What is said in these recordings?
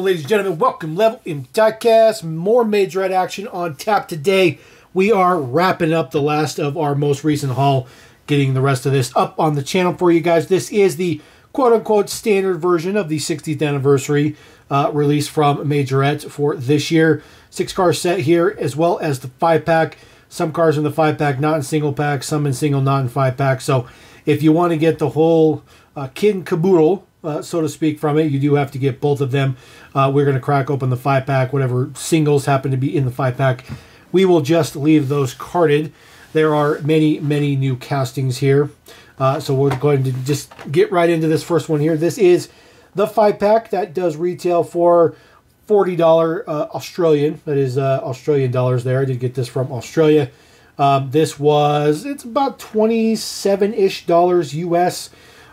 ladies and gentlemen? Welcome, Level M Diecast. More Majorette action on tap today. We are wrapping up the last of our most recent haul, getting the rest of this up on the channel for you guys. This is the quote-unquote standard version of the 60th anniversary uh, release from Majorette for this year. Six-car set here, as well as the five-pack. Some cars in the five-pack, not in single-pack. Some in single, not in five-pack. So if you want to get the whole uh, kid and caboodle uh, so to speak, from it. You do have to get both of them. Uh, we're going to crack open the five pack, whatever singles happen to be in the five pack. We will just leave those carded. There are many, many new castings here. Uh, so we're going to just get right into this first one here. This is the five pack that does retail for $40 uh, Australian. That is uh, Australian dollars there. I did get this from Australia. Um, this was, it's about 27 ish dollars US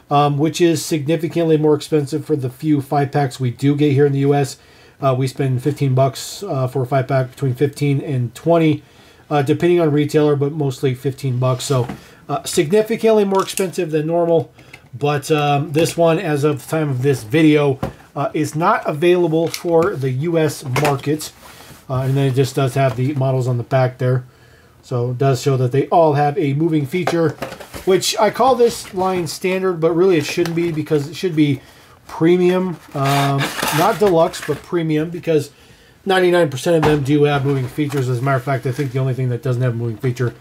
um, which is significantly more expensive for the few five packs we do get here in the U.S. Uh, we spend 15 bucks uh, for a five pack, between 15 and 20, uh, depending on retailer, but mostly 15 bucks. So uh, significantly more expensive than normal. But um, this one, as of the time of this video, uh, is not available for the U.S. market. Uh, and then it just does have the models on the back there. So it does show that they all have a moving feature which I call this line standard, but really it shouldn't be because it should be premium, um, not deluxe, but premium because 99% of them do have moving features. As a matter of fact, I think the only thing that doesn't have a moving feature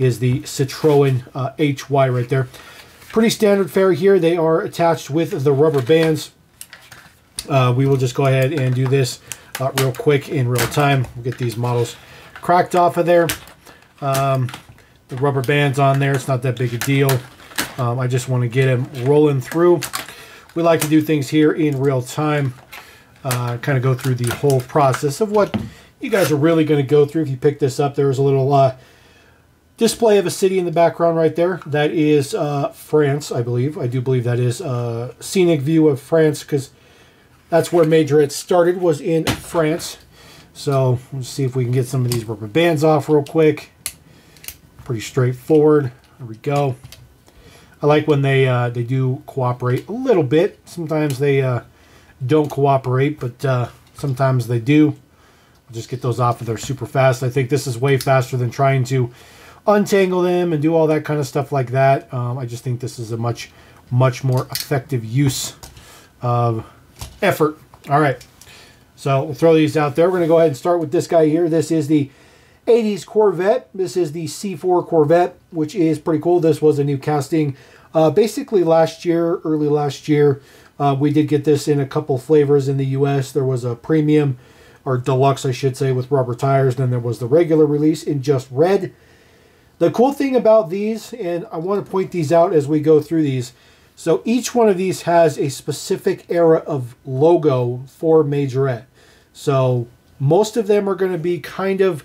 is the Citroen uh, HY right there. Pretty standard fare here. They are attached with the rubber bands. Uh, we will just go ahead and do this uh, real quick in real time. We'll get these models cracked off of there. Um, the rubber bands on there. It's not that big a deal. Um, I just want to get them rolling through. We like to do things here in real time. Uh, kind of go through the whole process of what you guys are really going to go through. If you pick this up, there's a little uh, display of a city in the background right there. That is uh, France, I believe. I do believe that is a uh, scenic view of France because that's where Majorette started, was in France. So let's see if we can get some of these rubber bands off real quick. Pretty straightforward. There we go. I like when they uh, they do cooperate a little bit. Sometimes they uh, don't cooperate, but uh, sometimes they do. Just get those off of there super fast. I think this is way faster than trying to untangle them and do all that kind of stuff like that. Um, I just think this is a much, much more effective use of effort. All right. So we'll throw these out there. We're going to go ahead and start with this guy here. This is the 80s Corvette. This is the C4 Corvette, which is pretty cool. This was a new casting. Uh, basically, last year, early last year, uh, we did get this in a couple flavors in the U.S. There was a premium, or deluxe, I should say, with rubber tires. Then there was the regular release in just red. The cool thing about these, and I want to point these out as we go through these, so each one of these has a specific era of logo for Majorette. So most of them are going to be kind of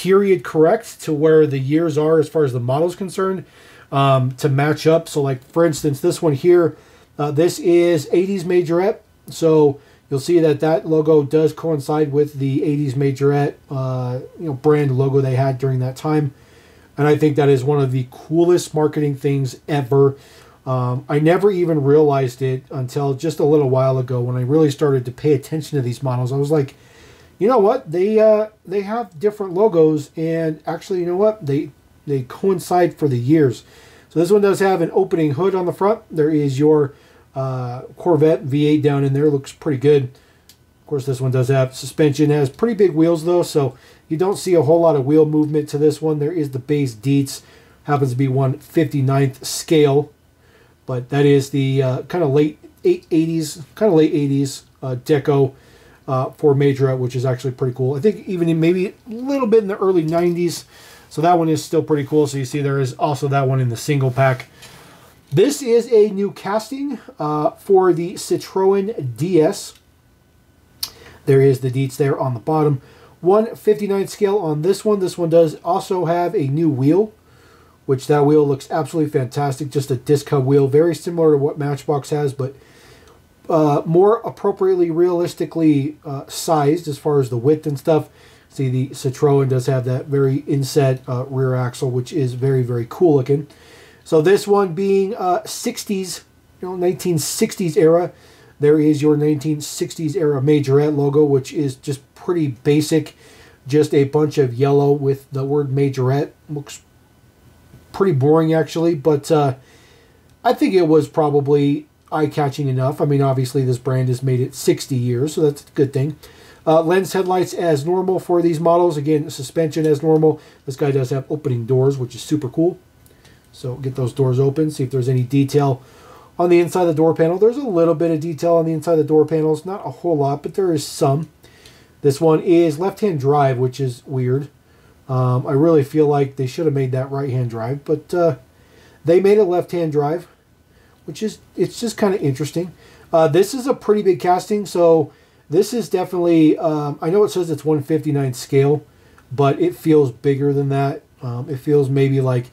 period correct to where the years are as far as the model is concerned um, to match up. So, like for instance, this one here, uh, this is 80s Majorette. So you'll see that that logo does coincide with the 80s Majorette, uh, you know, brand logo they had during that time. And I think that is one of the coolest marketing things ever. Um, I never even realized it until just a little while ago when I really started to pay attention to these models. I was like, you know what? They uh, they have different logos, and actually, you know what? They they coincide for the years. So this one does have an opening hood on the front. There is your uh, Corvette V8 down in there. Looks pretty good. Of course, this one does have suspension. It has pretty big wheels though, so you don't see a whole lot of wheel movement to this one. There is the base Dietz. Happens to be 159th scale, but that is the uh, kind of late 80s, kind of late 80s uh, deco uh, for Majorette, which is actually pretty cool. I think even in maybe a little bit in the early 90s. So that one is still pretty cool. So you see there is also that one in the single pack. This is a new casting uh, for the Citroen DS. There is the Dietz there on the bottom. 159 scale on this one. This one does also have a new wheel, which that wheel looks absolutely fantastic. Just a disc hub wheel, very similar to what Matchbox has, but uh, more appropriately, realistically uh, sized as far as the width and stuff. See, the Citroen does have that very inset uh, rear axle, which is very, very cool looking. So this one being 60s, uh, you know, 1960s era, There is your 1960s era majorette logo, which is just pretty basic. Just a bunch of yellow with the word majorette. Looks pretty boring, actually, but uh, I think it was probably eye catching enough. I mean, obviously, this brand has made it 60 years, so that's a good thing. Uh, lens headlights as normal for these models. Again, suspension as normal. This guy does have opening doors, which is super cool. So get those doors open, see if there's any detail on the inside of the door panel. There's a little bit of detail on the inside of the door panels. Not a whole lot, but there is some. This one is left-hand drive, which is weird. Um, I really feel like they should have made that right-hand drive, but uh, they made a left-hand drive, which is it's just kind of interesting. Uh, this is a pretty big casting, so this is definitely, um, I know it says it's 159 scale, but it feels bigger than that. Um, it feels maybe like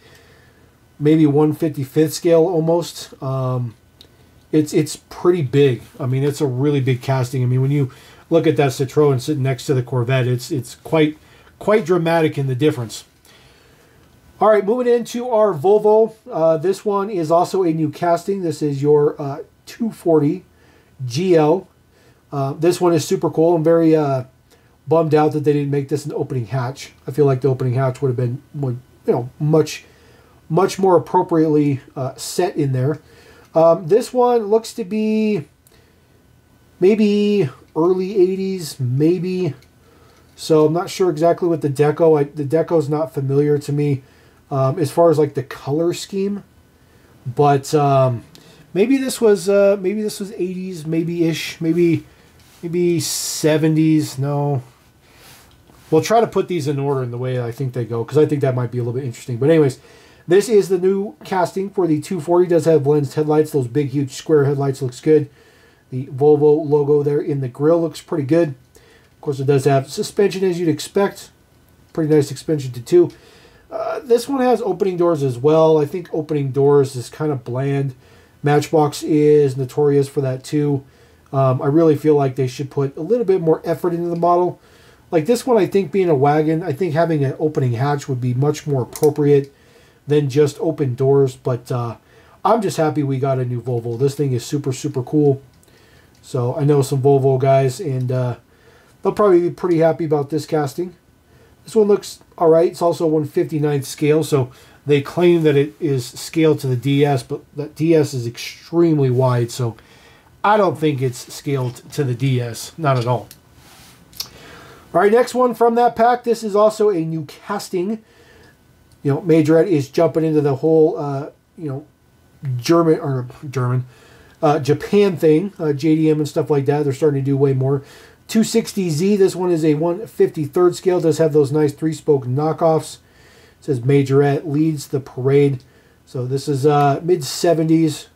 maybe 155th scale almost. Um, it's it's pretty big. I mean, it's a really big casting. I mean, when you look at that Citroen sitting next to the Corvette, it's it's quite quite dramatic in the difference. All right, moving into our Volvo. Uh, this one is also a new casting. This is your uh, 240 GL. Uh, this one is super cool. I'm very uh, bummed out that they didn't make this an opening hatch. I feel like the opening hatch would have been, you know, much, much more appropriately uh, set in there. Um, this one looks to be maybe early 80s, maybe. So I'm not sure exactly what the deco. I, the deco is not familiar to me um, as far as like the color scheme, but um, maybe this was uh, maybe this was 80s, maybe ish, maybe maybe 70s. No. We'll try to put these in order in the way I think they go because I think that might be a little bit interesting. But anyways, this is the new casting for the 240. It does have lensed headlights. Those big, huge square headlights looks good. The Volvo logo there in the grill looks pretty good. Of course, it does have suspension as you'd expect. Pretty nice suspension to two. Uh, this one has opening doors as well. I think opening doors is kind of bland. Matchbox is notorious for that too. Um, I really feel like they should put a little bit more effort into the model. Like this one, I think being a wagon, I think having an opening hatch would be much more appropriate than just open doors. But uh, I'm just happy we got a new Volvo. This thing is super, super cool. So I know some Volvo guys, and uh, they'll probably be pretty happy about this casting. This one looks all right. It's also 159th scale, so they claim that it is scaled to the DS, but that DS is extremely wide, so I don't think it's scaled to the DS. Not at all. All right, next one from that pack. This is also a new casting. You know, Majorette is jumping into the whole, uh, you know, German or German, uh, Japan thing, uh, JDM and stuff like that. They're starting to do way more. 260Z. This one is a 153rd scale. Does have those nice three spoke knockoffs. It says Majorette leads the parade. So this is uh, mid 70s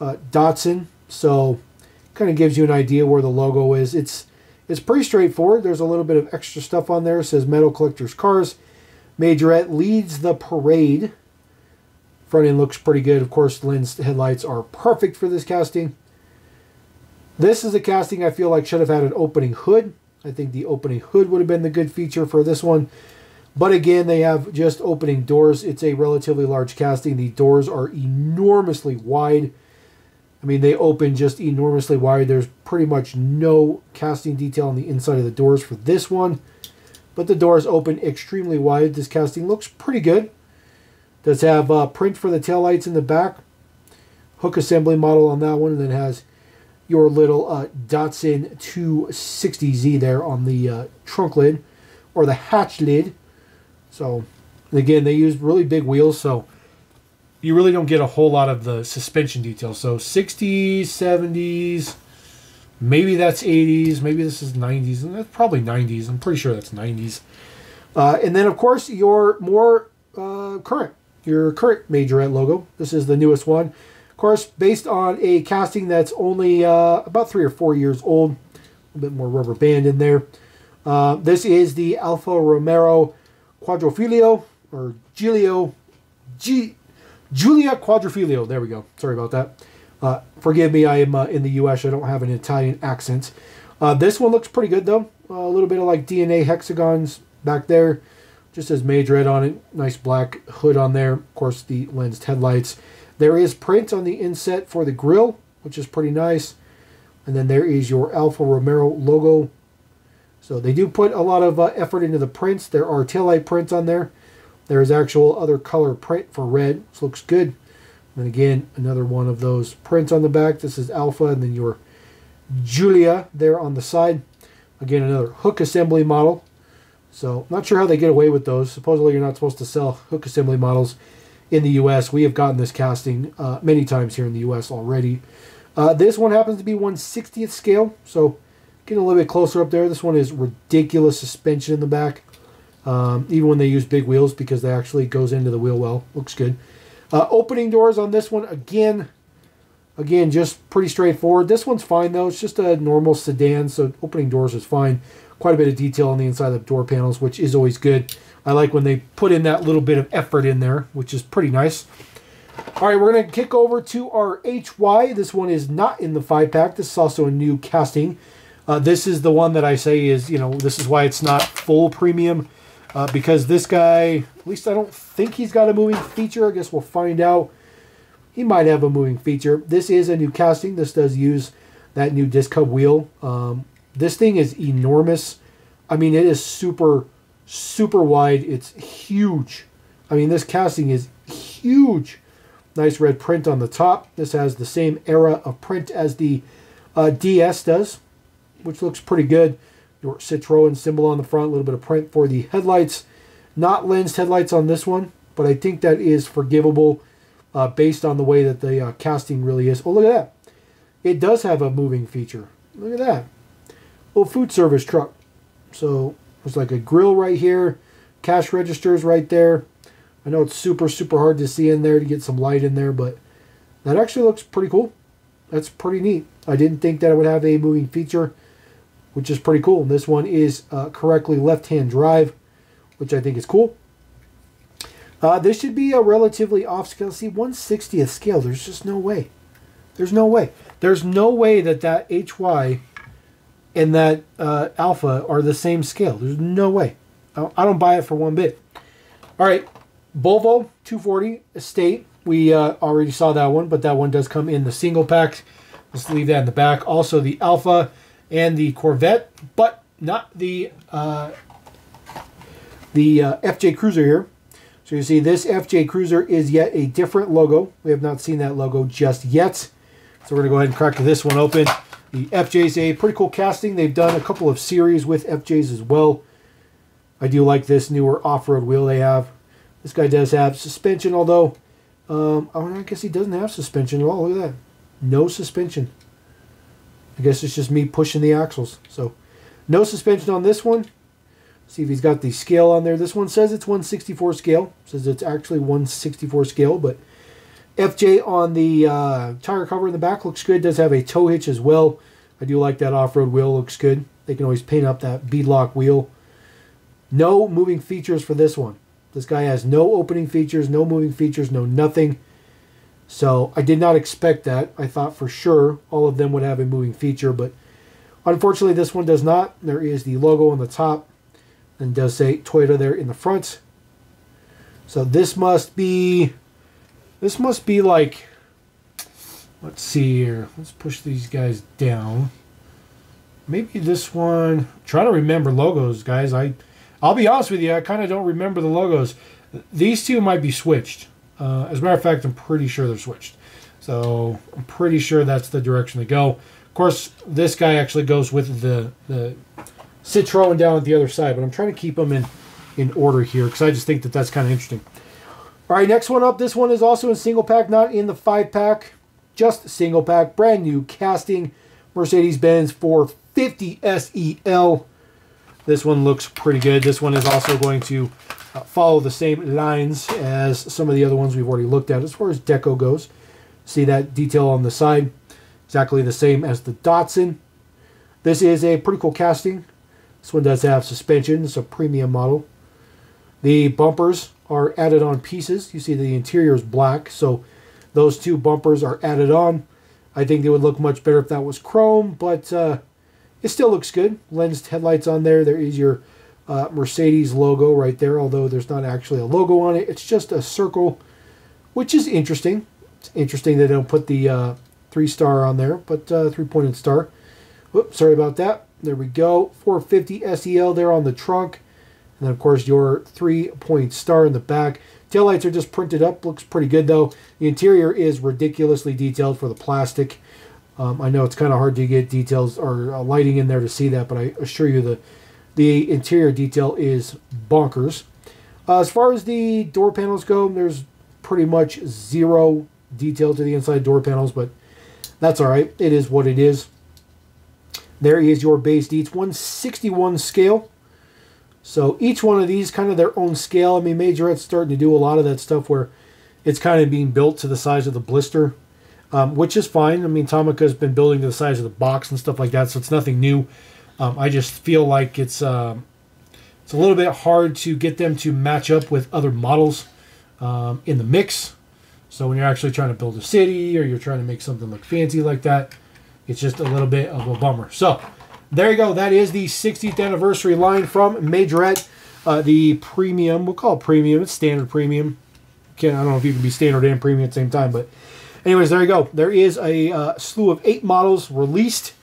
uh, Datsun. So kind of gives you an idea where the logo is. It's it's pretty straightforward. There's a little bit of extra stuff on there. It says Metal Collectors Cars. Majorette leads the parade. Front end looks pretty good. Of course, lens headlights are perfect for this casting. This is a casting I feel like should have had an opening hood. I think the opening hood would have been the good feature for this one. But again, they have just opening doors. It's a relatively large casting. The doors are enormously wide. I mean, they open just enormously wide. There's pretty much no casting detail on the inside of the doors for this one. But the doors open extremely wide. This casting looks pretty good. Does have uh, print for the taillights in the back. Hook assembly model on that one. And then has your little uh, Datsun 260Z there on the uh, trunk lid. Or the hatch lid. So, again, they use really big wheels. So, you really don't get a whole lot of the suspension details. So 60s, 70s, maybe that's 80s, maybe this is 90s, and that's probably 90s. I'm pretty sure that's 90s. Uh, and then, of course, your more uh, current, your current Majorette logo. This is the newest one. Course, based on a casting that's only uh, about three or four years old. A little bit more rubber band in there. Uh, this is the Alfa Romero Quadrifoglio, or Giulio G Giulia Quadrifoglio. There we go. Sorry about that. Uh, forgive me, I am uh, in the U.S. I don't have an Italian accent. Uh, this one looks pretty good, though. a little bit of like DNA hexagons back there. Just as Majorette on it. Nice black hood on there. Of course, the lensed headlights. There is print on the inset for the grill, which is pretty nice. And then there is your Alfa Romero logo. So they do put a lot of uh, effort into the prints. There are taillight prints on there. There is actual other color print for red. This looks good. And again, another one of those prints on the back. This is Alfa and then your Giulia there on the side. Again, another hook assembly model. So, not sure how they get away with those. Supposedly, you're not supposed to sell hook assembly models in the U.S. We have gotten this casting uh, many times here in the U.S. already. Uh, this one happens to be 160th scale, so getting a little bit closer up there. This one is ridiculous suspension in the back, um, even when they use big wheels because that actually goes into the wheel well. Looks good. Uh, opening doors on this one, again, again, just pretty straightforward. This one's fine, though. It's just a normal sedan, so opening doors is fine. Quite a bit of detail on the inside of the door panels, which is always good. I like when they put in that little bit of effort in there, which is pretty nice. All right, we're going to kick over to our HY. This one is not in the 5-pack. This is also a new casting. Uh, this is the one that I say is, you know, this is why it's not full premium. Uh, because this guy, at least I don't think he's got a moving feature. I guess we'll find out. He might have a moving feature. This is a new casting. This does use that new disc hub wheel. Um, this thing is enormous. I mean, it is super super wide. It's huge. I mean, this casting is huge. Nice red print on the top. This has the same era of print as the uh, DS does, which looks pretty good. Your Citroen symbol on the front, a little bit of print for the headlights. Not lensed headlights on this one, but I think that is forgivable uh, based on the way that the uh, casting really is. Oh, look at that. It does have a moving feature. Look at that. Little food service truck. So there's like a grill right here, cash registers right there. I know it's super, super hard to see in there to get some light in there, but that actually looks pretty cool. That's pretty neat. I didn't think that it would have a moving feature, which is pretty cool. And this one is uh, correctly left-hand drive, which I think is cool. Uh, this should be a relatively off-scale. See, 160th scale. There's just no way. There's no way. There's no way that that HY and that uh, Alfa are the same scale. There's no way. I don't buy it for one bit. All right, Volvo 240 Estate. We uh, already saw that one, but that one does come in the single pack. Let's leave that in the back. Also, the Alfa and the Corvette, but not the uh, the uh, FJ Cruiser here. So you see, this FJ Cruiser is yet a different logo. We have not seen that logo just yet. So we're going to go ahead and crack this one open. The FJ's a pretty cool casting. They've done a couple of series with FJ's as well. I do like this newer off-road wheel they have. This guy does have suspension, although um, oh, I guess he doesn't have suspension at all. Look at that. No suspension. I guess it's just me pushing the axles. So no suspension on this one. See if he's got the scale on there. This one says it's 164 scale. Says it's actually 164 scale, but FJ on the uh, tire cover in the back looks good. Does have a tow hitch as well. I do like that off-road wheel. Looks good. They can always paint up that beadlock wheel. No moving features for this one. This guy has no opening features, no moving features, no nothing. So I did not expect that. I thought for sure all of them would have a moving feature, but unfortunately this one does not. There is the logo on the top and does say Toyota there in the front. So this must be this must be like, let's see here. Let's push these guys down. Maybe this one. Try to remember logos, guys. I, I'll be honest with you. I kind of don't remember the logos. These two might be switched. Uh, as a matter of fact, I'm pretty sure they're switched. So I'm pretty sure that's the direction they go. Of course, this guy actually goes with the the Citroen down at the other side, but I'm trying to keep them in in order here because I just think that that's kind of interesting. All right, next one up. This one is also in single pack, not in the five pack, just single pack. Brand new casting Mercedes Benz 450 SEL. This one looks pretty good. This one is also going to uh, follow the same lines as some of the other ones we've already looked at as far as deco goes. See that detail on the side? Exactly the same as the Datsun. This is a pretty cool casting. This one does have suspension. It's a premium model. The bumpers are added on pieces. You see the interior is black, so those two bumpers are added on. I think they would look much better if that was chrome, but uh, it still looks good. Lensed headlights on there. There is your uh, Mercedes logo right there, although there's not actually a logo on it. It's just a circle, which is interesting. It's interesting they don't put the uh, three star on there, but uh, three pointed star. Whoops, sorry about that. There we go. 450 SEL there on the trunk. And then, of course, your three point star in the back. Tail lights are just printed up. Looks pretty good, though. The interior is ridiculously detailed for the plastic. Um, I know it's kind of hard to get details or uh, lighting in there to see that, but I assure you the, the interior detail is bonkers. Uh, as far as the door panels go, there's pretty much zero detail to the inside door panels, but that's all right. It is what it is. There is your base Dietz 161 scale. So each one of these kind of their own scale. I mean, Majorette's starting to do a lot of that stuff where it's kind of being built to the size of the blister, um, which is fine. I mean, Tomica's been building to the size of the box and stuff like that, so it's nothing new. Um, I just feel like it's um, it's a little bit hard to get them to match up with other models um, in the mix. So when you're actually trying to build a city or you're trying to make something look fancy like that, it's just a little bit of a bummer. So there you go. That is the 60th anniversary line from Majorette. Uh, the premium, we'll call it premium. It's standard premium. Can I don't know if you can be standard and premium at the same time, but anyways, there you go. There is a uh, slew of eight models released,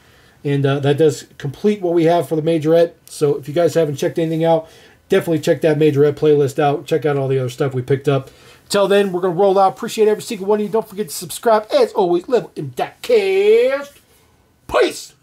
and uh, that does complete what we have for the Majorette. So if you guys haven't checked anything out, definitely check that Majorette playlist out. Check out all the other stuff we picked up. Until then, we're going to roll out. Appreciate every single one of you. Don't forget to subscribe. As always, Level M Diecast. Peace!